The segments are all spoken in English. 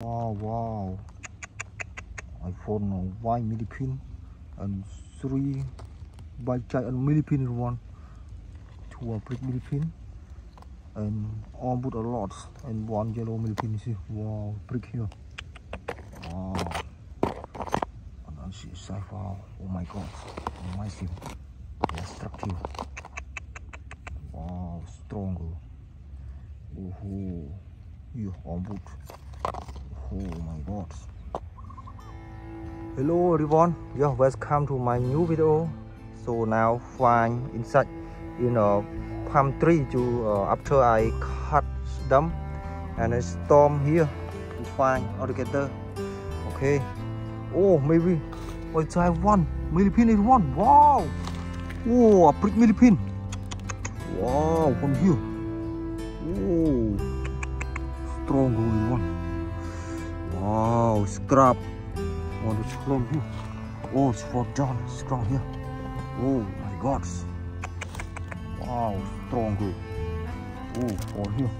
Wow, wow. iPhone Y millipede and three by giant millipede in one. Two are millipede and all put a lot and one yellow millipede. See, wow, brick here. Wow. And I see side. Wow. Oh my God. Amazing. Destructive. Wow, stronger. Oh, here on boot. Oh my God. Hello everyone. Yeah, welcome to my new video. So now find inside in a palm tree to uh, after I cut them and I storm here to find altogether. Okay. Oh, maybe I try one millipede in one. Wow. Oh, a big millipede. Wow, from here. Oh, strong one. Wow, scrap. Want to strong here. Oh, it's for John. Strong here. Oh my God. Wow, strong. Oh, for here.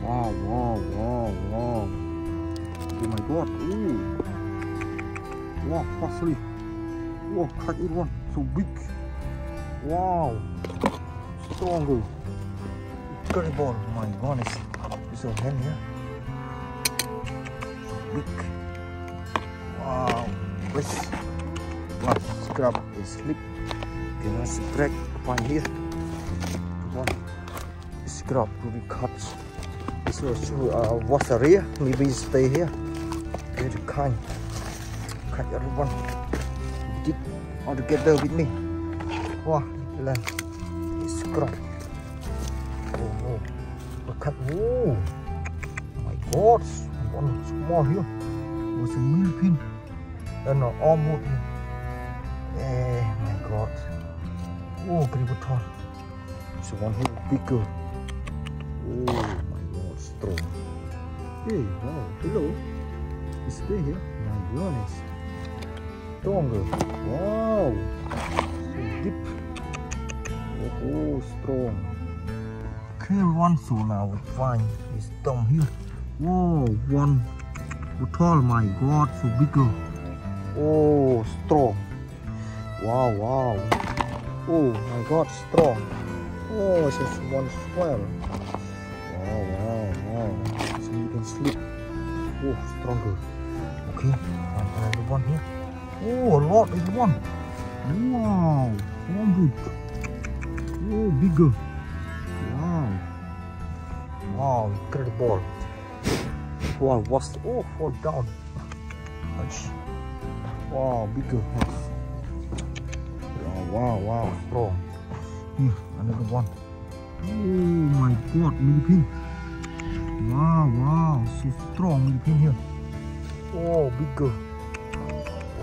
Wow, wow, wow, wow. Oh my God. Oh. Wow, fastly. Wow, cut it one. So big. Wow. Stronger. Incredible. My goodness. It's a hand here. Big. Wow. This one scrub is slip. Can I spread one here? One scrub to be cut. This was uh, water here. Maybe stay here. Very kind. Cut everyone. Dig all together with me. Wow, land. Scrub. Oh, oh. Look at oh my god. One small here. Was a millipede. And uh, almost here. Eh, my god. Oh, pretty tall. It's one here bigger. Oh my god, strong. Hey, wow, hello. You stay here? My goodness. Stronger. Wow. So deep. Oh, oh strong. Okay, everyone, so now we find this down here. Whoa, one tall, my god, so bigger. Oh, strong. Wow, wow. Oh my god, strong. Oh, it's just one swell. Wow, wow, wow. So you can sleep. Oh, stronger. Okay, another one here. Oh, a lot is one. Wow, one good. Oh, bigger. Wow. Wow, incredible. Oh, wow, what's oh fall down. Wow, bigger. Wow, wow, wow, strong. Here, hmm, another one. Oh my god, millipede. Wow, wow, so strong millipede here. Oh, bigger.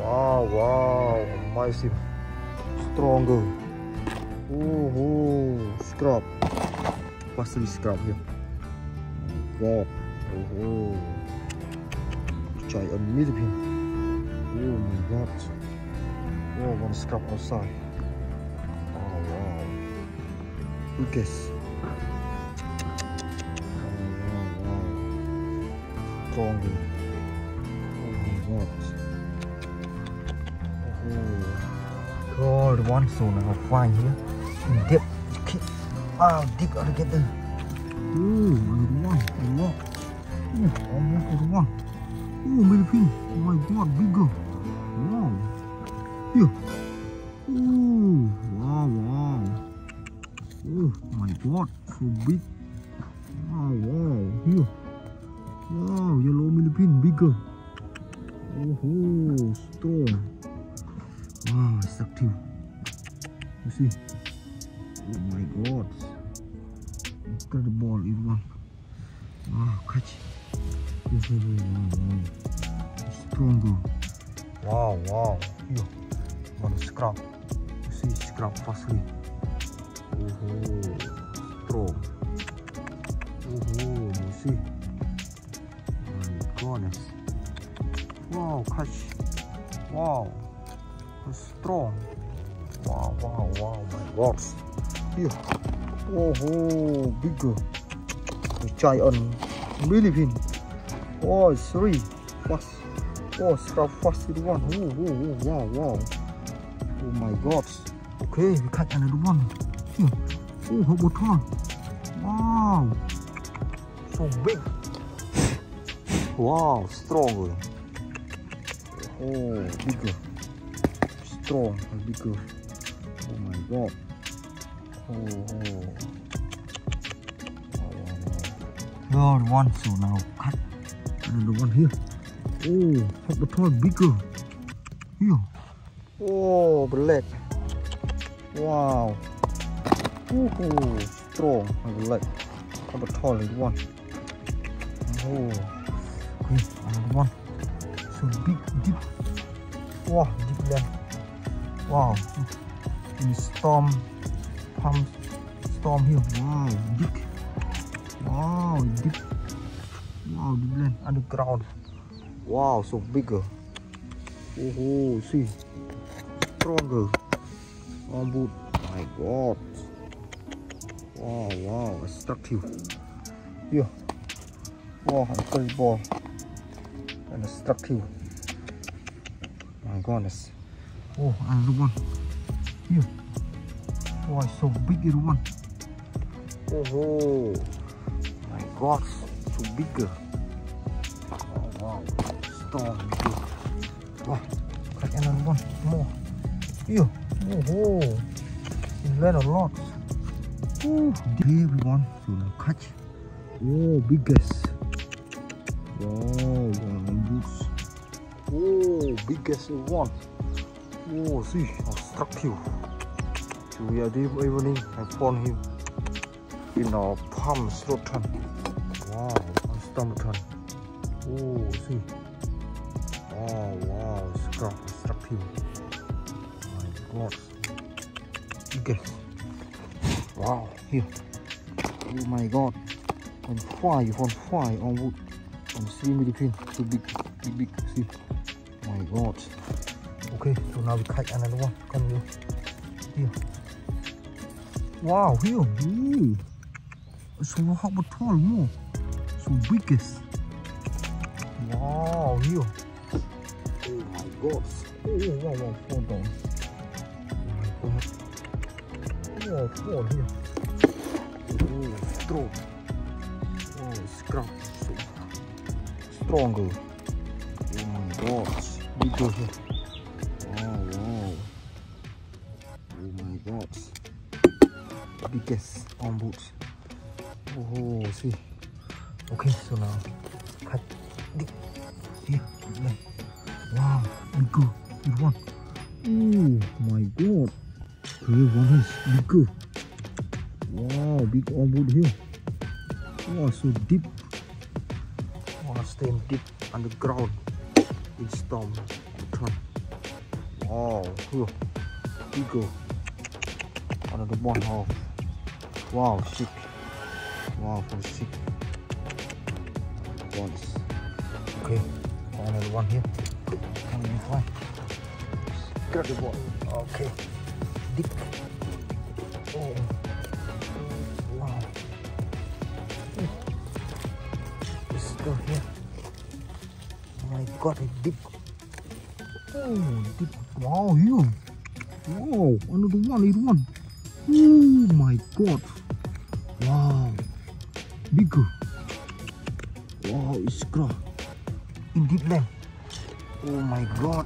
Wow, wow, amazing. Stronger. Oh, oh, scrub. Pasti scrub here. Oh, god. Oh, oh. Giant millipede. Oh my god. Oh, one scrub outside. Oh, wow. Biggest. Oh, wow, wow. Stronger. Oh my god. Oh, God, one so now find here. In depth. Okay. Wow, dig all together. Ooh, another one. A. Oh, almost another one. Oh, millipede. Oh my god, bigger. Wow. Here. Oh, wow, wow. Oh my god, so big. Wow, wow. Here. Wow, yellow millipede, bigger. Oh, strong. Wow, it's active. You see? Oh my god. Incredible, it one. Wow, catch. Stronger. Wow, wow. Here. One scrub. You see, scrub fastly. Oh, strong. Oh, you see? My goodness. Wow, catch. Wow. Strong. Wow, wow, wow, my God. Here. Oh, bigger. Giant millipede. Oh, sorry. Fast. Oh, scrap fast one. Oh, oh, oh, wow, wow. Oh my god. Okay, we catch another one. Hmm. Here. Oh, how about one? Wow. So big. Wow, strong. Oh, bigger. Strong bigger. Oh my god. Oh, oh. Wow. One. So now cut another one here. Oh, hot bottle bigger. Here. Oh, black. Wow. Ooh, strong. I like hot bottle is one. Oh, okay, another one. So big, deep. Wow, deep land. Wow. In storm, pump, storm here. Wow, deep. Wow, deep. Wow, deep land underground. Wow, so bigger. Uh. Oh, see, stronger. Oh, boot. My God. Wow, wow, destructive. Here. Wow, incredible. And destructive. My goodness. Oh, another one. Here. Wow, so big everyone. Oh, my God, so bigger. Oh, wow, strong. Big. Wow, catch another one more. Here. Oh, it land a lot. Oh, here everyone. So now catch. Oh, biggest. Wow, boots. Oh, biggest one. Oh, see, how you. So we are deep evening. I found him in our palm slotan. Wow, on stomachon. Oh, see. Oh, wow, scrap, destructive. My God. Biggest. Wow, here. Oh my God. On fire, on fire, on wood. On sea Philippines. So big, big, big. See. my God. Okay, so now we catch another one. Come here. Here. Wow, here. Ooh. So how about tall more? So biggest. Wow, here. Oh my God. Oh, wow, wow, fall down. Oh my God. Wow, fall here. Oh, strong. Oh, scrap. So stronger. Oh my God. Bigger here. Wow, wow. Oh my God. Biggest on boots. Oh, see. Okay, so now cut here. Like, wow, bigger. Big one. Oh my God. Here one is bigger. Wow, big boot here. Wow, so deep. Wow, staying deep underground in storm. Wow, here. Bigger. Another one off. Wow, sick. Wow, for sick. Once. Okay, another one here. Can we fly? Grab the ball. Okay. Deep. Oh. Wow. It's still here. Oh my god, it's deep. Oh, deep. Wow, you. Wow, another one, it one. Oh my god. Wow. Bigger. In deep land. Oh my god.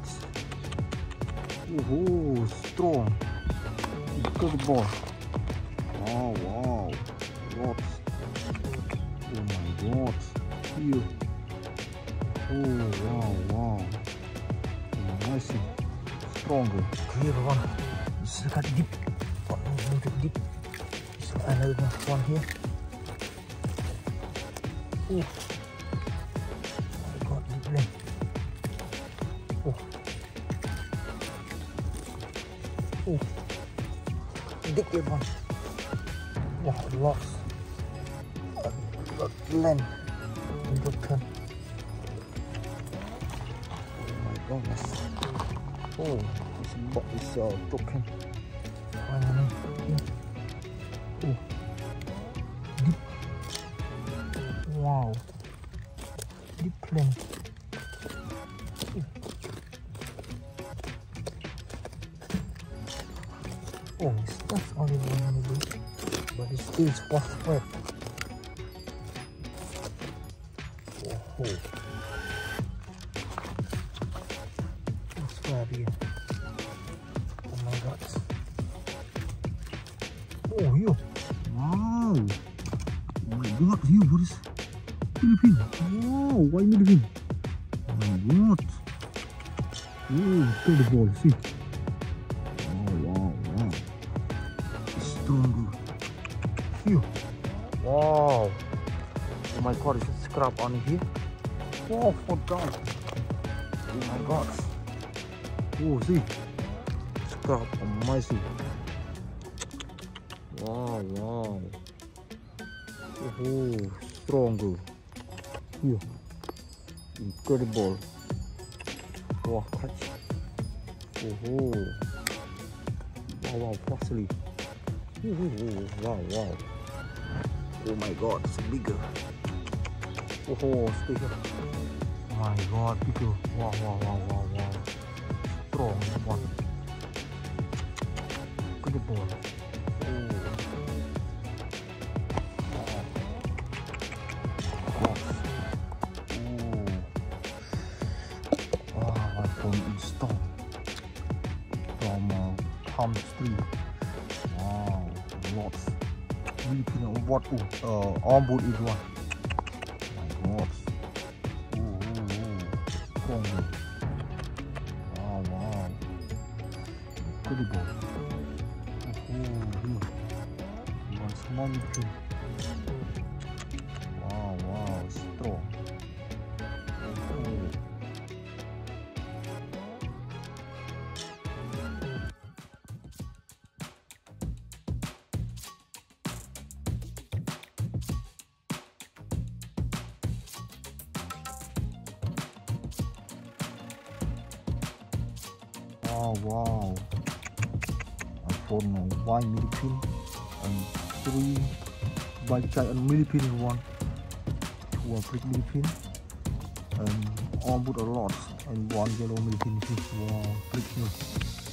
Oh, strong. Incredible. Oh wow. What? Oh my god. Here. Oh, wow, wow. Nice. Stronger. Clear one. It's got deep. One little deep. So another one here. Oh. One. Wow, lost. Uh, uh, land. The. Oh my goodness. Oh, this box is uh, broken. Wow. Deep That's But it still. Oh, Let's grab here. Oh my god. Oh, here. Wow. Oh my god, here, what is Philippine? Wow, why Philippine? Oh my god. Oh, incredible, see. Scrap on here? Wow, fall down. Oh my god. Oh, see. Scrap, amazing. Wow, wow. Oh, strong. Here. Incredible. Wow, catch. Oh, oh. wow, wow, parsley. Oh, oh, oh, wow, wow. Oh my god, it's bigger. Oh, it's bigger. My god, bigger. Wow, wow, wow, wow, wow. Strong one. Incredible. Oh. Wow. Oh. Found from uh. Wow, lots. What? Oh, uh, arm boot is one. My God. Ooh, ooh, ooh. Strong. one. Wow, wow. Incredible. Oh, here. One small tree. Wow, Oh wow. I uh, one millipede and three white giant millipede in one. Two are big millipede and all but a lot and one yellow millipede. Wow, big.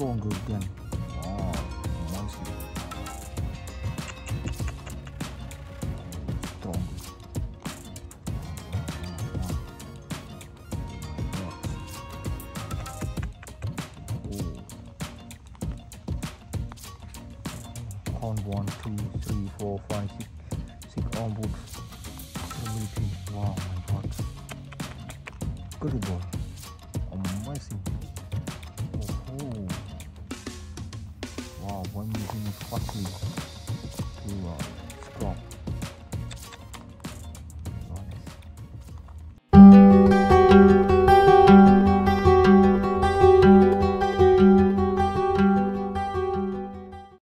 Stronger again. Wow. Amazing. Strong. Oh on one, two, three, four, five, six, six. Stability. Wow, my god. Incredible. Amazing. Oh, Wow, when using quickly to uh, stop